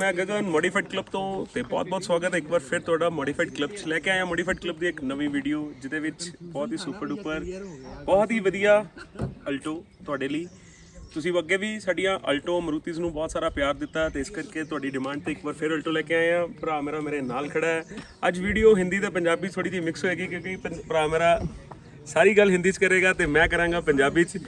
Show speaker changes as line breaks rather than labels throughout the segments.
ਮੈਂ Gagan modified club ਤੋਂ ਤੇ ਬਹੁਤ-ਬਹੁਤ ਸਵਾਗਤ ਹੈ। ਇੱਕ ਵਾਰ ਫਿਰ ਤੁਹਾਡਾ ਮੋਡੀਫਾਈਡ ਕਲੱਬ 'ਚ ਲੈ ਕੇ ਆਇਆ। ਮੋਡੀਫਾਈਡ ਕਲੱਬ ਦੀ ਇੱਕ ਨਵੀਂ ਵੀਡੀਓ ਜਿਹਦੇ ਵਿੱਚ ਬਹੁਤ ਹੀ ਸੁਪਰ ਡੂਪਰ ਬਹੁਤ ਹੀ ਵਧੀਆ ਅਲਟੋ ਤੁਹਾਡੇ ਲਈ। ਤੁਸੀਂ ਅੱਗੇ ਵੀ ਸਾਡੀਆਂ ਅਲਟੋ ਮਰੂਤੀਜ਼ ਨੂੰ ਬਹੁਤ ਸਾਰਾ ਪਿਆਰ ਦਿੱਤਾ ਤੇ ਇਸ ਕਰਕੇ ਤੁਹਾਡੀ ਡਿਮਾਂਡ ਤੇ ਇੱਕ ਵਾਰ ਫਿਰ ਅਲਟੋ ਲੈ ਕੇ ਆਏ ਆ ਭਰਾ ਮੇਰਾ ਮੇਰੇ ਨਾਲ ਖੜਾ ਹੈ। ਅੱਜ ਵੀਡੀਓ ਹਿੰਦੀ ਤੇ ਪੰਜਾਬੀ ਥੋੜੀ ਜਿਹੀ ਮਿਕਸ ਹੋਏਗੀ ਕਿਉਂਕਿ ਪੰ- ਭਰਾ ਮੇਰਾ ਸਾਰੀ ਗੱਲ ਹਿੰਦੀ 'ਚ ਕਰੇਗਾ ਤੇ ਮੈਂ ਕਰਾਂਗਾ ਪੰਜਾਬੀ 'ਚ।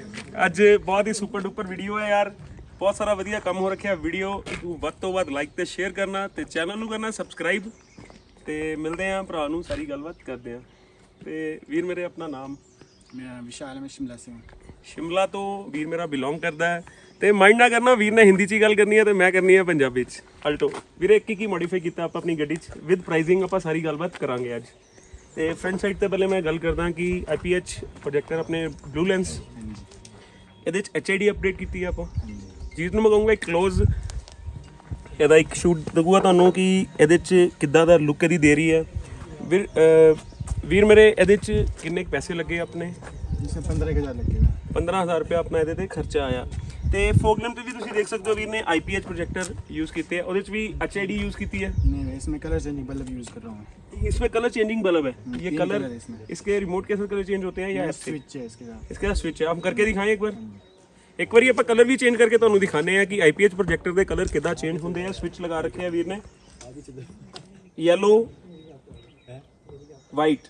ਅੱਜ ਬਹੁਤ ਹੀ ਸੁਪਰ ਡੂਪਰ ਵੀਡੀਓ ਹੈ ਯਾਰ। ਬਹੁਤ ਸਾਰਾ ਵਧੀਆ ਕੰਮ ਹੋ ਰੱਖਿਆ ਵੀਡੀਓ। ਨੂੰ ਵੱਧ ਤੋਂ ਵੱਧ ਲਾਈਕ ਤੇ ਸ਼ੇਅਰ ਕਰਨਾ ਤੇ ਚੈਨਲ ਨੂੰ ਕਰਨਾ ਸਬਸਕ੍ਰਾਈਬ ਤੇ ਮਿਲਦੇ ਆਂ ਭਰਾ ਨੂੰ ਸਾਰੀ ਗੱਲਬਾਤ ਕਰਦੇ ਆਂ ਤੇ ਵੀਰ ਮੇਰੇ ਆਪਣਾ ਨਾਮ?
ਮੇਰਾ ਵਿਸ਼ਾਲ ਮੈਂ ਸ਼ਿਮਲਾ ਸਿੰਘ
ਸ਼ਿਮਲਾ ਤੋਂ ਵੀਰ ਮੇਰਾ ਬਿਲੋਂਗ ਕਰਦਾ ਹੈ। ਤੇ ਮਾਈਂਡ ਨਾ ਕਰਨਾ ਵੀਰ ਨੇ ਹਿੰਦੀ 'ਚ ਹੀ ਗੱਲ ਕਰਨੀ ਹੈ ਤੇ ਮੈਂ ਕਰਨੀ ਹੈ ਪੰਜਾਬੀ 'ਚ। ਅਲਟੋ ਵੀਰੇ ਕੀ ਕੀ ਮੋਡੀਫਾਈ ਕੀਤਾ ਆਪਾਂ ਆਪਣੀ ਗੱਡੀ 'ਚ? ਵਿਦ ਪ੍ਰਾਈਸਿੰਗ ਆਪਾਂ ਸਾਰੀ ਗੱਲਬਾਤ ਕਰਾਂਗੇ ਅੱਜ। ਤੇ ਫਰੰਟ ਸਾਈਡ ਤੇ ਪਹਿਲੇ ਮੈਂ ਗੱਲ ਕਰਦਾ ਕਿ IPH ਪ੍ਰੋਜੈਕਟਰ ਆਪਣੇ ਬਲੂ ਲੈਂਸ ਇਹਦੇ 'ਚ HID ਅਪਡੇਟ ਕੀਤੀ ਆਪਾਂ। ਜਿਸ ਨੂੰ ਮੈਂ ਕਹੂੰਗਾ ਇੱਕ ਕਲੋਜ਼ ਇਹਦਾ ਇੱਕ ਸ਼ੂਟ ਦਗੂਗਾ ਤੁਹਾਨੂੰ ਕਿ ਇਹਦੇ 'ਚ ਕਿੱਦਾਂ ਦਾ ਲੁੱਕ ਇਹਦੀ ਦੇ ਰਹੀ ਹੈ ਵੀਰ ਅਹ, ਵੀਰ ਮੇਰੇ ਇਹਦੇ 'ਚ ਕਿੰਨੇ ਕੁ ਪੈਸੇ ਲੱਗੇ ਆਪਣੇ
जिसमें पंद्रह एक हज़ार लगेगा
15000 ਰੁਪਏ ਆਪਣਾ ਇਹਦੇ ਤੇ ਖਰਚਾ ਆਇਆ ਤੇ ਫੋਗਲਮ ਤੇ ਵੀ ਤੁਸੀਂ ਦੇਖ ਸਕਦੇ ਹੋ ਵੀਰ ਨੇ IPH ਪ੍ਰੋਜੈਕਟਰ ਯੂਜ਼ ਕੀਤੇ ਆ ਉਹਦੇ 'ਚ ਵੀ HID ਯੂਜ਼ ਕੀਤੀ ਹੈ
नहीं मैं इसमें कलर चेंजिंग बल्ब यूज़ कर रहा हूँ
इसमें कलर चेंजिंग बल्ब है ये
तीन
कलर
colour है इसमें।
इसके रिमोट के साथ कलर चेंज होते हैं या ऐसे
स्विच है इसके साथ
इसके साथ स्विच है हम करके दिखाएं एक बार ਇੱਕ ਵਾਰੀ ਆਪਾਂ ਕਲਰ ਵੀ ਚੇਂਜ ਕਰਕੇ ਤੁਹਾਨੂੰ ਦਿਖਾਣੇ ਆ ਕਿ IPH ਪ੍ਰੋਜੈਕਟਰ ਦੇ ਕਲਰ ਕਿੱਦਾਂ ਚੇਂਜ ਹੁੰਦੇ ਆ ਸਵਿਚ ਲਗਾ ਰੱਖੇ ਆ ਵੀਰ ਨੇ येलो वाइट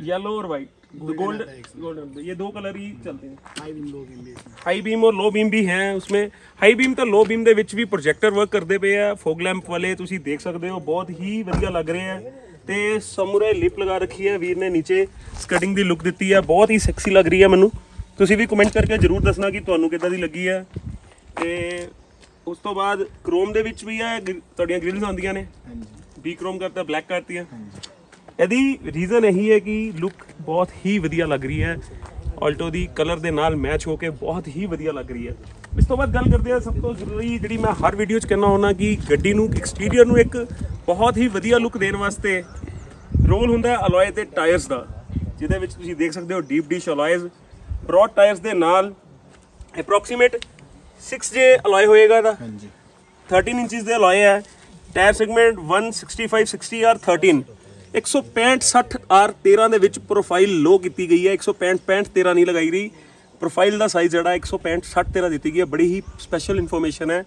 येलो और वाइट गोल्ड गोल्डन ये दो कलर ही चलते हैं
हाई विंग लो विंग भी इसमें
ਹਾਈ ਬੀਮ ਔਰ ਲੋ ਬੀਮ ਵੀ ਹੈ ਉਸਮੇ ਹਾਈ ਬੀਮ ਤਾਂ ਲੋ ਬੀਮ ਦੇ ਵਿੱਚ ਵੀ ਪ੍ਰੋਜੈਕਟਰ ਵਰਕ ਕਰਦੇ ਪਏ ਆ ਫੋਗ ਲੈਂਪ ਵਾਲੇ ਤੁਸੀਂ ਦੇਖ ਸਕਦੇ ਹੋ ਬਹੁਤ ਹੀ ਵਧੀਆ ਲੱਗ ਰਹੇ ਆ ਤੇ ਸਮੂਰੇ ਲਿਪ ਲਗਾ ਰੱਖੀ ਹੈ ਵੀਰ ਨੇ ਨੀਚੇ ਸਕਟਿੰਗ ਦੀ ਲੁੱਕ ਦਿੱਤੀ ਹੈ ਬਹੁਤ ਹੀ ਸੈਕਸੀ ਲੱਗ ਰਹੀ ਹੈ ਮੈਨੂੰ ਤੁਸੀਂ ਵੀ ਕਮੈਂਟ ਕਰਕੇ ਜਰੂਰ ਦੱਸਣਾ ਕਿ ਤੁਹਾਨੂੰ ਕਿੱਦਾਂ ਦੀ ਲੱਗੀ ਹੈ ਤੇ ਉਸ ਤੋਂ ਬਾਅਦ ਕ੍ਰੋਮ ਦੇ ਵਿੱਚ ਵੀ ਹੈ ਤੁਹਾਡੀਆਂ ਗ੍ਰਿਲਸ ਆਉਂਦੀਆਂ ਨੇ।
जी
ਬੀ ਕ੍ਰੋਮ ਕਰਤਾ ਬਲੈਕ ਕਰਤੀ ਹੈ ਇਹਦੀ ਰੀਜ਼ਨ ਇਹੀ ਹੈ ਕਿ ਲੁੱਕ ਬਹੁਤ ਹੀ ਵਧੀਆ ਲੱਗ ਰਹੀ ਹੈ। ਆਲਟੋ ਦੀ ਕਲਰ ਦੇ ਨਾਲ ਮੈਚ ਹੋ ਕੇ ਬਹੁਤ ਹੀ ਵਧੀਆ ਲੱਗ ਰਹੀ ਹੈ। ਇਸ ਤੋਂ ਬਾਅਦ ਗੱਲ ਕਰਦੇ ਹਾਂ ਸਭ ਤੋਂ ਜ਼ਰੂਰੀ ਜਿਹੜੀ ਮੈਂ ਹਰ ਵੀਡੀਓ 'ਚ ਕਹਿਣਾ ਹੁੰਦਾ ਕਿ ਗੱਡੀ ਨੂੰ ਐਕਸਟੀਰੀਅਰ ਨੂੰ ਇੱਕ ਬਹੁਤ ਹੀ ਵਧੀਆ ਲੁੱਕ ਦੇਣ ਵਾਸਤੇ ਰੋਲ ਹੁੰਦਾ ਹੈ ਅਲੋਏ ਤੇ ਟਾਇਰਸ ਦਾ ਜਿਹਦੇ ਵਿੱਚ ਤੁਸੀਂ ਦੇਖ ਸਕਦੇ ਹੋ deep dish alloys broad tyres ਦੇ ਨਾਲ ਅਪਰੋਕਸੀਮੇਟ 6J ਅਲੋਏ ਹੋਏਗਾ ਇਹਦਾ।
जी
13 ਇੰਚਸ ਦੇ ਅਲੋਏ ਹੈ। ਟਾਇਰ ਸੈਗਮੈਂਟ 165 60 R 13 165 60 R 13 ਦੇ ਵਿੱਚ ਪ੍ਰੋਫਾਈਲ ਲੋ ਕੀਤੀ ਗਈ ਹੈ। 165 65 13 ਨਹੀਂ ਲਗਾਈ ਗਈ। ਪ੍ਰੋਫਾਈਲ ਦਾ ਸਾਈਜ਼ ਜਿਹੜਾ 165 60 13 ਦਿੱਤੀ ਗਈ ਹੈ। ਬੜੀ ਹੀ ਸਪੈਸ਼ਲ ਇਨਫੋਰਮੇਸ਼ਨ ਹੈ।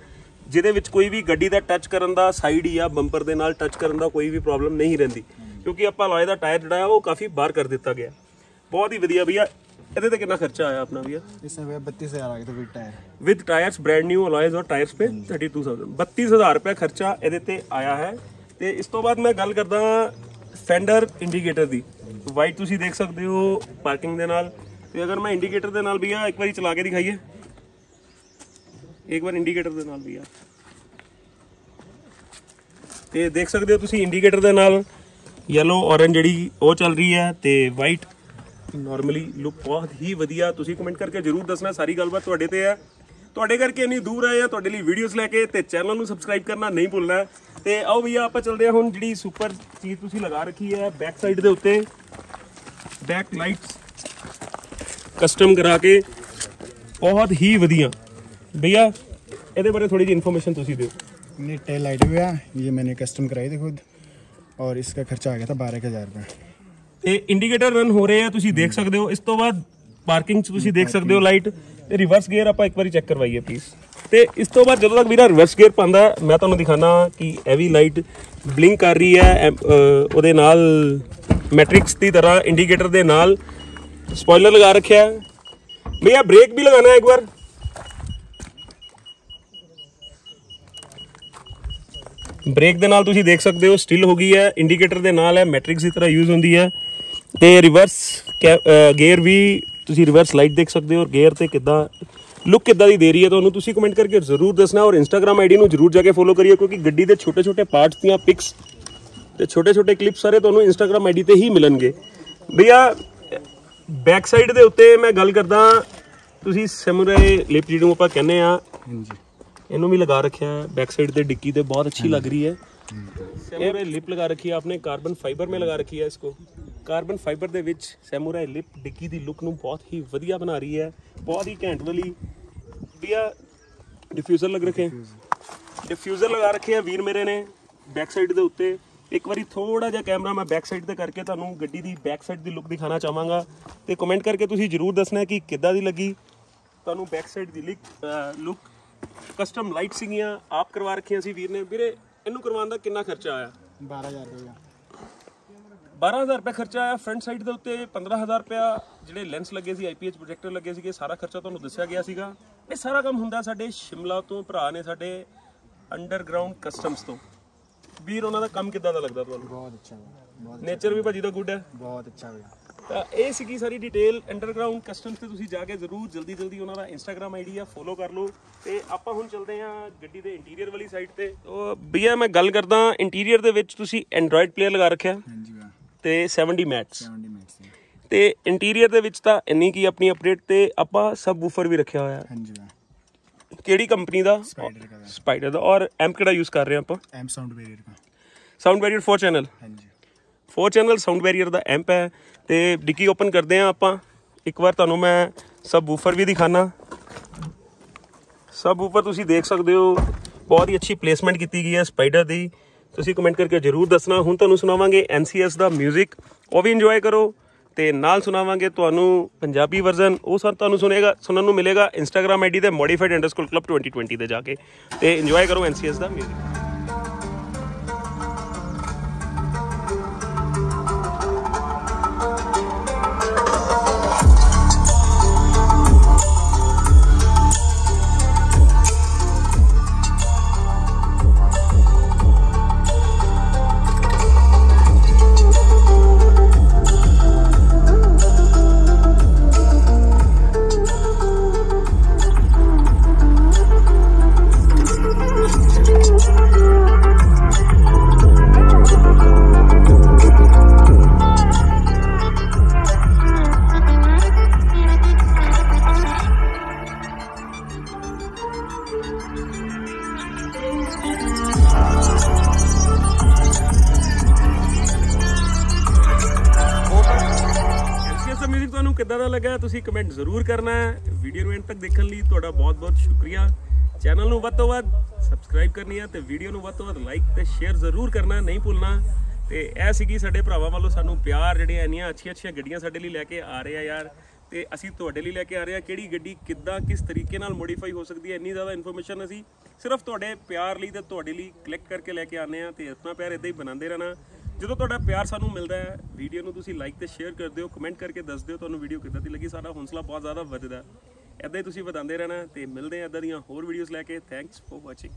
ਜਿਹਦੇ ਵਿੱਚ ਕੋਈ ਵੀ ਗੱਡੀ ਦਾ ਟੱਚ ਕਰਨ ਦਾ ਸਾਈਡ ਜਾਂ ਬੰਪਰ ਦੇ ਨਾਲ ਟੱਚ ਕਰਨ ਦਾ ਕੋਈ ਵੀ ਪ੍ਰੋਬਲਮ ਨਹੀਂ ਰਹਿੰਦੀ। ਕਿਉਂਕਿ ਆਪਾਂ ਅਲੋਏ ਦਾ ਟਾਇਰ ਜਿਹੜਾ ਹੈ ਉਹ ਕਾਫੀ ਬਾਹਰ ਕਰ ਦਿੱਤਾ ਗਿਆ। ਬਹੁਤ ਹੀ ਵਧੀਆ ਭਈਆ ਇਹਦੇ ਤੇ ਕਿੰਨਾ ਖਰਚਾ ਆਇਆ ਆਪਣਾ ਭਈਆ
इसमें भैया बत्तीस हज़ार आ गए थे with tyre
with tyres brand new alloys और टायर्स पे 32000 32000 ਰੁਪਏ ਖਰਚਾ ਇਹਦੇ ਤੇ ਆਇਆ ਹੈ ਤੇ ਇਸ ਤੋਂ ਬਾਅਦ ਮੈਂ ਗੱਲ ਕਰਦਾ ਫੈਂਡਰ ਇੰਡੀਕੇਟਰ ਦੀ ਵਾਈਟ ਤੁਸੀਂ ਦੇਖ ਸਕਦੇ ਹੋ ਪਾਰਕਿੰਗ ਦੇ ਨਾਲ ਤੇ ਅਗਰ ਮੈਂ ਇੰਡੀਕੇਟਰ ਦੇ ਨਾਲ ਵੀ ਆ ਇੱਕ ਵਾਰੀ ਚਲਾ ਕੇ ਦਿਖਾਈਏ ਇੱਕ ਵਾਰ ਇੰਡੀਕੇਟਰ ਦੇ ਨਾਲ ਵੀ ਆ ਤੇ ਦੇਖ ਸਕਦੇ ਹੋ ਤੁਸੀਂ ਇੰਡੀਕੇਟਰ ਦੇ ਨਾਲ ਯੈਲੋ ਔਰੇਂਜ ਜਿਹੜੀ ਉਹ ਚੱਲ ਰਹੀ ਹੈ ਤੇ ਵਾਈਟ ਨਾਰਮਲੀ ਲੁੱਕ ਬਹੁਤ ਹੀ ਵਧੀਆ ਤੁਸੀਂ ਕਮੈਂਟ ਕਰਕੇ ਜਰੂਰ ਦੱਸਣਾ ਸਾਰੀ ਗੱਲਬਾਤ ਤੁਹਾਡੇ ਤੇ ਹੈ ਤੁਹਾਡੇ ਕਰਕੇ ਇੰਨੀ ਦੂਰ ਆਏ ਆ ਤੁਹਾਡੇ ਲਈ ਵੀਡੀਓਜ਼ ਲੈ ਕੇ ਤੇ ਚੈਨਲ ਨੂੰ ਸਬਸਕ੍ਰਾਈਬ ਕਰਨਾ ਨਹੀਂ ਭੁੱਲਣਾ ਹੈ। ਤੇ ਆਓ ਭਈਆ ਆਪਾਂ ਚੱਲਦੇ ਹਾਂ ਹੁਣ ਜਿਹੜੀ ਸੁਪਰ ਚੀਜ਼ ਤੁਸੀਂ ਲਗਾ ਰੱਖੀ ਹੈ ਬੈਕ ਸਾਈਡ ਦੇ ਉੱਤੇ ਬੈਕ ਲਾਈਟਸ ਕਸਟਮ ਕਰਾ ਕੇ ਬਹੁਤ ਹੀ ਵਧੀਆ ਭਈਆ ਇਹਦੇ ਬਾਰੇ ਥੋੜੀ ਜਿਹੀ ਇਨਫੋਰਮੇਸ਼ਨ ਤੁਸੀਂ ਦਿਓ
ये टेल लाइट भी है ये मैंने कस्टम कराई थी खुद और इसका खर्चा आ गया था बारह हज़ार रुपये
ਤੇ ਇੰਡੀਕੇਟਰ ਰਨ ਹੋ ਰਹੇ ਆ ਤੁਸੀਂ ਦੇਖ ਸਕਦੇ ਹੋ। ਇਸ ਤੋਂ ਬਾਅਦ ਪਾਰਕਿੰਗ 'ਚ ਤੁਸੀਂ ਦੇਖ ਸਕਦੇ ਹੋ ਲਾਈਟ ਤੇ ਰਿਵਰਸ ਗੇਅਰ ਆਪਾਂ ਇੱਕ ਵਾਰੀ ਚੈੱਕ ਕਰਵਾਈਏ ਪਲੀਜ਼ ਤੇ ਇਸ ਤੋਂ ਬਾਅਦ ਜਦੋਂ ਤੱਕ ਵੀਰਾ ਰਿਵਰਸ ਗੇਅਰ ਪਾਉਂਦਾ ਮੈਂ ਤੁਹਾਨੂੰ ਦਿਖਾਣਾ ਕਿ ਇਹ ਵੀ ਲਾਈਟ ਬਲਿੰਕ ਕਰ ਰਹੀ ਹੈ ਉਹਦੇ ਨਾਲ ਮੈਟ੍ਰਿਕਸ ਦੀ ਤਰ੍ਹਾਂ ਇੰਡੀਕੇਟਰ ਦੇ ਨਾਲ ਸਪੋਇਲਰ ਲਗਾ ਰੱਖਿਆ। ਹੈ ਭਈਆ ਬ੍ਰੇਕ ਵੀ ਲਗਾਣਾ ਹੈ ਇੱਕ ਵਾਰ। ਬ੍ਰੇਕ ਦੇ ਨਾਲ ਤੁਸੀਂ ਦੇਖ ਸਕਦੇ ਹੋ ਸਟਿਲ ਹੋ ਗਈ ਹੈ। ਇੰਡੀਕੇਟਰ ਦੇ ਨਾਲ ਹੈ ਮੈਟ੍ਰਿਕਸ ਦੀ ਤਰ੍ਹਾਂ ਯੂਜ਼ ਹੁੰਦੀ ਹੈ। ਤੇ ਰਿਵਰਸ ਗੇਅਰ ਵੀ ਤੁਸੀਂ ਰਿਵਰਸ ਲਾਈਟ ਦੇਖ ਸਕਦੇ ਹੋ ਔਰ ਗੇਅਰ ਤੇ ਕਿੱਦਾਂ ਲੁੱਕ ਕਿੱਦਾਂ ਦੀ ਦੇ ਰਹੀ ਹੈ ਤੁਹਾਨੂੰ ਤੁਸੀਂ ਕਮੈਂਟ ਕਰਕੇ ਜ਼ਰੂਰ ਦੱਸਣਾ ਔਰ ਇੰਸਟਾਗ੍ਰam ਆਈਡੀ ਨੂੰ ਜ਼ਰੂਰ ਜਾ ਕੇ ਫੋਲੋ ਕਰਿਓ ਕਿਉਂਕਿ ਗੱਡੀ ਦੇ ਛੋਟੇ ਛੋਟੇ ਪਾਰਟਸ ਦੀਆਂ ਪਿਕਸ ਤੇ ਛੋਟੇ ਛੋਟੇ ਕਲਿੱਪ ਸਾਰੇ ਤੁਹਾਨੂੰ ਇੰਸਟਾਗ੍ਰam ਆਈਡੀ ਤੇ ਹੀ ਮਿਲਣਗੇ। ਭਈਆ ਬੈਕ ਸਾਈਡ ਦੇ ਉੱਤੇ ਮੈਂ ਗੱਲ ਕਰਦਾ ਤੁਸੀਂ ਸਮੁਰਾਈ ਲਿਪ ਜਿਹਨੂੰ ਆਪਾਂ ਕਹਿੰਦੇ ਆ
ਹਾਂਜੀ।
ਇਹਨੂੰ ਵੀ ਲਗਾ ਰੱਖਿਆ ਬੈਕ ਸਾਈਡ ਤੇ ਡਿੱਕੀ ਤੇ ਬਹੁਤ ਅੱਛੀ ਲੱਗ ਰਹੀ ਹੈ। ਸਮੁਰਾਈ ਲਿਪ ਲਗਾ ਰੱਖੀ ਹੈ ਆਪਨੇ ਕਾਰਬਨ ਫਾਈਬਰ ਮੇ ਲਗਾ ਰੱਖੀ ਹੈ ਇਸਕੋ। ਕਾਰਬਨ ਫਾਈਬਰ ਦੇ ਵਿੱਚ ਸੈਮੂਰਾਈ ਲਿਪ ਡਿੱਗੀ ਦੀ ਲੁੱਕ ਨੂੰ ਬਹੁਤ ਹੀ ਵਧੀਆ ਬਣਾ ਰਹੀ ਹੈ। ਬਹੁਤ ਹੀ ਘੈਂਟ ਵਾਲੀ ਵੀਆ ਡਿਫਿਊਜ਼ਰ ਲੱਗ ਰੱਖੇ। ਡਿਫਿਊਜ਼ਰ ਲਗਾ ਰੱਖੇ ਆ ਵੀਰ ਮੇਰੇ ਨੇ ਬੈਕ ਸਾਈਡ ਦੇ ਉੱਤੇ। ਇੱਕ ਵਾਰੀ ਥੋੜਾ ਜਿਹਾ ਕੈਮਰਾ ਮੈਂ ਬੈਕ ਸਾਈਡ ਤੇ ਕਰਕੇ ਤੁਹਾਨੂੰ ਗੱਡੀ ਦੀ ਬੈਕ ਸਾਈਡ ਦੀ ਲੁੱਕ ਦਿਖਾਣਾ ਚਾਹਾਂਗਾ ਤੇ ਕਮੈਂਟ ਕਰਕੇ ਤੁਸੀਂ ਜਰੂਰ ਦੱਸਣਾ ਕਿ ਕਿੱਦਾਂ ਦੀ ਲੱਗੀ। ਤੁਹਾਨੂੰ ਬੈਕ ਸਾਈਡ ਦੀ ਲੁੱਕ ਕਸਟਮ ਲਾਈਟ ਸੀਗੀਆਂ, ਆਪ ਕਰਵਾ ਰੱਖੀਆਂ ਸੀ ਵੀਰ ਨੇ। ਵੀਰੇ, ਇਹਨੂੰ ਕਰਵਾਉਣ ਦਾ ਕਿੰਨਾ ਖਰਚਾ ਆਇਆ?
12000 ਰੁਪਏ।
12000 ਰੁਪਏ ਖਰਚਾ ਆਇਆ। ਫਰੰਟ ਸਾਈਡ ਦੇ ਉੱਤੇ 15000 ਰੁਪਿਆ ਜਿਹੜੇ ਲੈਂਸ ਲੱਗੇ ਸੀ ਆਈਪੀਐਚ ਪ੍ਰੋਜੈਕਟਰ ਲੱਗੇ ਸੀਗੇ ਸਾਰਾ ਖਰਚਾ ਤੁਹਾਨੂੰ ਦੱਸਿਆ ਗਿਆ ਸੀਗਾ। ਇਹ ਸਾਰਾ ਕੰਮ ਹੁੰਦਾ ਸਾਡੇ ਸ਼ਿਮਲਾ ਤੋਂ ਭਰਾ ਨੇ ਸਾਡੇ ਅੰਡਰਗਰਾਉਂਡ ਕਸਟਮਸ ਤੋਂ। ਵੀਰ ਉਹਨਾਂ ਦਾ ਕੰਮ ਕਿੱਦਾਂ ਦਾ ਲੱਗਦਾ ਤੁਹਾਨੂੰ?
ਬਹੁਤ ਅੱਛਾ ਬਹੁਤ
ਨੇਚਰ ਵੀ ਭਾਜੀ ਦਾ ਗੁੱਡ ਹੈ।
ਬਹੁਤ ਅੱਛਾ ਹੋਇਆ
ਤਾਂ ਇਹ ਸੀਗੀ ਸਾਰੀ ਡਿਟੇਲ ਅੰਡਰਗਰਾਉਂਡ ਕਸਟਮਸ ਤੇ ਤੁਸੀਂ ਜਾ ਕੇ ਜ਼ਰੂਰ ਜਲਦੀ ਜਲਦੀ ਉਹਨਾਂ ਦਾ ਇੰਸਟਾਗ੍ਰam ਆਈਡੀ ਆ ਫੋਲੋ ਕਰ ਲਓ। ਤੇ ਆਪਾਂ ਹੁਣ ਚਲਦੇ ਆ ਗੱਡੀ ਦੇ ਇੰਟੀਰੀਅਰ ਵਾਲੀ ਸਾਈਡ ਤੇ। ਉਹ ਬਈਆ ਮੈਂ ਗੱਲ ਕਰਦਾ ਇੰਟੀਰੀਅਰ ਦੇ ਵਿੱਚ ਤੁਸੀਂ ਐਂਡਰੋਇਡ ਪਲੇਅਰ ਲਗਾ ਰੱਖਿਆ।
ਹਾਂਜੀ
ਤੇ 70 ਮੈਟਸ
70 ਮੈਟਸ
ਤੇ ਇੰਟੀਰੀਅਰ ਦੇ ਵਿੱਚ ਤਾਂ ਇੰਨੀ ਕੀ ਆਪਣੀ ਅਪਡੇਟ ਤੇ ਆਪਾਂ ਸਬ ਬੂਫਰ ਵੀ ਰੱਖਿਆ ਹੋਇਆ। ਹੈ।
ਹਾਂਜੀ
ਕਿਹੜੀ ਕੰਪਨੀ ਦਾ? ਸਪਾਈਡਰ ਦਾ। ਔਰ ਐਮ ਕਿਹੜਾ ਯੂਜ਼ ਕਰ ਰਹੇ ਆਪਾਂ?
ਐਂਪ ਸਾਊਂਡ ਵੈਰੀਅਰ ਦਾ।
ਸਾਊਂਡ ਬੈਰੀਅਰ 4 ਚੈਨਲ
ਹਾਂਜੀ।
4 ਚੈਨਲ ਸਾਊਂਡ ਵੈਰੀਅਰ ਦਾ ਐਮਪ ਹੈ। ਤੇ ਡਿੱਕੀ ਓਪਨ ਕਰਦੇ ਆ ਆਪਾਂ। ਇੱਕ ਵਾਰ ਤੁਹਾਨੂੰ ਮੈਂ ਸਬ ਬੂਫਰ ਵੀ ਦਿਖਾਣਾ ਸਬ ਬੂਫਰ ਤੁਸੀਂ ਦੇਖ ਸਕਦੇ ਹੋ। ਬਹੁਤ ਹੀ ਅੱਛੀ ਪਲੇਸਮੈਂਟ ਕੀਤੀ ਗਈ ਹੈ ਸਪਾਈਡਰ ਦੀ। ਤੁਸੀਂ ਕਮੈਂਟ ਕਰਕੇ ਜਰੂਰ ਦੱਸਣਾ ਹੁਣ ਤੁਹਾਨੂੰ ਸੁਣਾਵਾਂਗੇ NCS ਦਾ 뮤직 ਉਹ ਵੀ ਇੰਜੋਏ ਕਰੋ ਤੇ ਨਾਲ ਸੁਣਾਵਾਂਗੇ ਤੁਹਾਨੂੰ ਪੰਜਾਬੀ ਵਰਜ਼ਨ ਉਹ ਸਰ ਤੁਹਾਨੂੰ ਸੁਣੇਗਾ ਸੁਣਨ ਨੂੰ ਮਿਲੇਗਾ ਇੰਸਟਾਗ੍ਰam ਆਈਡੀ ਤੇ modified_club 2020 ਤੇ ਜਾ ਕੇ ਤੇ ਇੰਜੋਏ ਕਰੋ NCS ਦਾ 뮤직 ਦਾ 뮤직 ਤੁਹਾਨੂੰ ਕਿੱਦਾਂ ਦਾ ਲੱਗਾ? ਤੁਸੀਂ ਕਮੈਂਟ ਜ਼ਰੂਰ ਕਰਨਾ ਹੈ। ਵੀਡੀਓ ਨੂੰ ਐਂਡ ਤੱਕ ਦੇਖਣ ਲਈ ਤੁਹਾਡਾ ਬਹੁਤ-ਬਹੁਤ ਸ਼ੁਕਰੀਆ। ਚੈਨਲ ਨੂੰ ਵੱਧ ਤੋਂ ਵੱਧ ਸਬਸਕ੍ਰਾਈਬ ਕਰਨੀ ਹੈ ਤੇ ਵੀਡੀਓ ਨੂੰ ਵੱਧ ਤੋਂ ਵੱਧ ਲਾਈਕ ਤੇ ਸ਼ੇਅਰ ਜ਼ਰੂਰ ਕਰਨਾ, ਨਹੀਂ ਭੁੱਲਣਾ। ਤੇ ਇਹ ਸੀਗੀ ਸਾਡੇ ਭਰਾਵਾਂ ਵੱਲੋਂ ਸਾਨੂੰ ਪਿਆਰ ਜਿਹੜੀਆਂ ਇੰਨੀਆਂ ਅੱਛੀਆਂ-ਅੱਛੀਆਂ ਗੱਡੀਆਂ ਸਾਡੇ ਲਈ ਲੈ ਕੇ ਆ ਰਹੇ ਆ ਯਾਰ। ਤੇ ਅਸੀਂ ਤੁਹਾਡੇ ਲਈ ਲੈ ਕੇ ਆ ਰਹੇ ਆ। ਕਿਹੜੀ ਗੱਡੀ ਕਿੱਦਾਂ, ਕਿਸ ਤਰੀਕੇ ਨਾਲ ਮੋਡੀਫਾਈ ਹੋ ਸਕਦੀ ਹੈ, ਇੰਨੀ ਜ਼ਿਆਦਾ ਇਨਫੋਰਮੇਸ਼ਨ ਅਸੀਂ ਸਿਰਫ ਤੁਹਾਡੇ ਪਿਆਰ ਲਈ ਤੇ ਤੁਹਾਡੇ ਲਈ ਕਲਿੱਕ ਕਰਕੇ ਲੈ ਕੇ ਆਨੇ ਆ ਤੇ ਇਤਨਾ ਪਿਆਰ ਇਦਾਂ ਹੀ ਬਣਾਉਂਦੇ ਰਹਿਣਾ। ਜਦੋਂ ਤੁਹਾਡਾ ਪਿਆਰ ਸਾਨੂੰ ਮਿਲਦਾ ਹੈ ਵੀਡੀਓ ਨੂੰ ਤੁਸੀਂ ਲਾਈਕ ਤੇ ਸ਼ੇਅਰ ਕਰਦੇ ਹੋ ਕਮੈਂਟ ਕਰਕੇ ਦੱਸਦੇ ਹੋ, ਤੁਹਾਨੂੰ ਵੀਡੀਓ ਕਿੱਦਾਂ ਦੀ ਲੱਗੀ? ਸਾਡਾ ਹੌਸਲਾ ਬਹੁਤ ਜ਼ਿਆਦਾ ਵੱਧਦਾ ਹੈ। ਹੀ ਤੁਸੀਂ ਵਧਾਉਂਦੇ ਰਹਿਣਾ ਤੇ ਮਿਲਦੇ ਆ ਇਦਾਂ ਦੀਆਂ ਹੋਰ ਵੀਡੀਓਜ਼ ਲੈ ਕੇ। Thanks for watching